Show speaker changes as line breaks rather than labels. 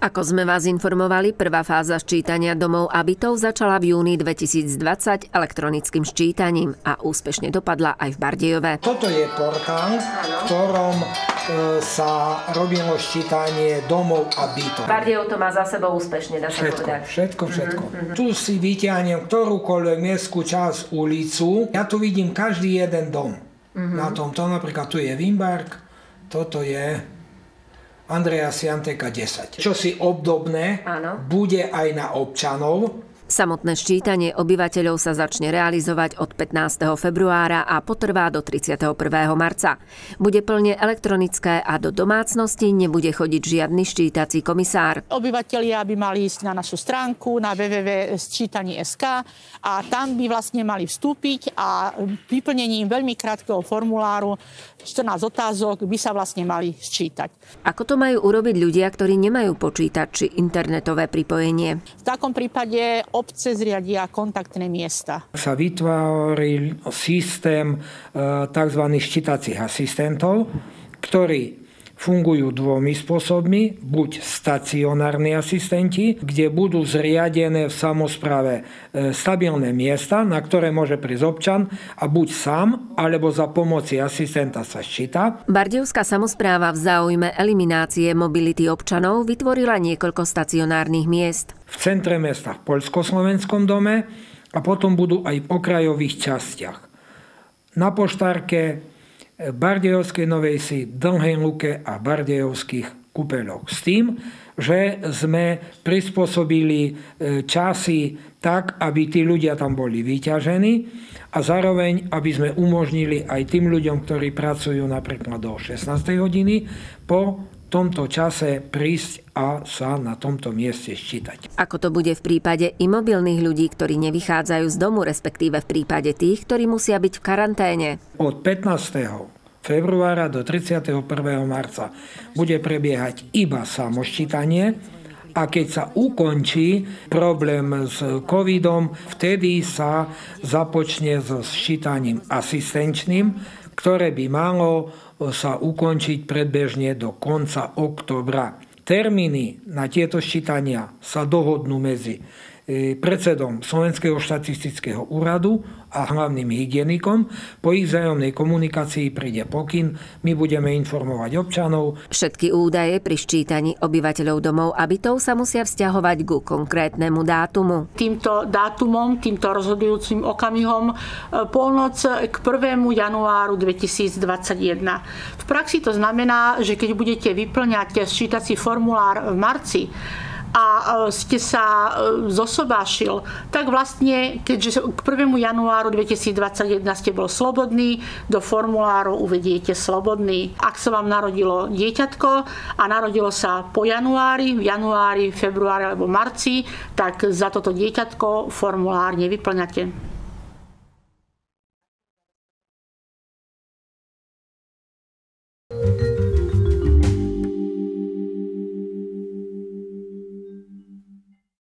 Ako sme vás informovali, prvá fáza ščítania domov a bytov začala v júni 2020 elektronickým ščítaním a úspešne dopadla aj v Bardejove.
Toto je portál, v ktorom e, sa robilo ščítanie domov a bytov.
Bardejov to má za sebou úspešne, dá sa
Všetko,
povedať.
všetko, všetko. Tu si vyťahnem ktorúkoľvek mestskú časť, ulicu. Ja tu vidím každý jeden dom. Na tomto napríklad tu je Wimbark, toto je Andrea Sianteka 10. Čo si obdobné
Áno.
bude aj na občanov,
Samotné ščítanie obyvateľov sa začne realizovať od 15. februára a potrvá do 31. marca. Bude plne elektronické a do domácnosti nebude chodiť žiadny ščítací komisár.
Obyvatelia by mali ísť na našu stránku na www.sčítanie.sk a tam by vlastne mali vstúpiť a vyplnením veľmi krátkeho formuláru 14 otázok by sa vlastne mali sčítať.
Ako to majú urobiť ľudia, ktorí nemajú počítač či internetové pripojenie?
V takom prípade obce zriadia kontaktné miesta.
sa vytvoril systém tzv. ščítacích asistentov, ktorí fungujú dvomi spôsobmi. Buď stacionárni asistenti, kde budú zriadené v samozpráve e, stabilné miesta, na ktoré môže prísť občan a buď sám, alebo za pomoci asistenta sa ščíta.
Bardejovská samozpráva v záujme eliminácie mobility občanov vytvorila niekoľko stacionárnych miest.
V centre mesta v Poľsko-Slovenskom dome a potom budú aj v okrajových častiach. Na poštárke Bardejovskej Novej Si, Dlhej Luke a Bardejovských kúpeľoch. S tým, že sme prispôsobili e, časy tak, aby tí ľudia tam boli vyťažení a zároveň, aby sme umožnili aj tým ľuďom, ktorí pracujú napríklad do 16. hodiny, po tomto čase prísť a sa na tomto mieste ščítať.
Ako to bude v prípade imobilných ľudí, ktorí nevychádzajú z domu, respektíve v prípade tých, ktorí musia byť v karanténe?
Od 15. februára do 31. marca bude prebiehať iba samoščítanie a keď sa ukončí problém s covidom, vtedy sa započne so sčítaním asistenčným, ktoré by malo sa ukončiť predbežne do konca oktobra. Termíny na tieto ščítania sa dohodnú medzi predsedom Slovenského štatistického úradu a hlavným hygienikom. Po ich vzájomnej komunikácii príde pokyn, my budeme informovať občanov,
Všetky údaje pri ščítaní obyvateľov domov a bytov sa musia vzťahovať ku konkrétnemu dátumu.
Týmto dátumom, týmto rozhodujúcim okamihom e, polnoc k 1. januáru 2021. V praxi to znamená, že keď budete vyplňať sčítací formulár v marci, a e, ste sa e, zosobášil, tak vlastne, keďže k 1. januáru 2021 ste bol slobodný, do formuláru uvediete slobodný. Ak sa vám narodilo dieťatko a narodilo sa po januári, v januári, februári alebo marci, tak za toto dieťatko formulár nevyplňate.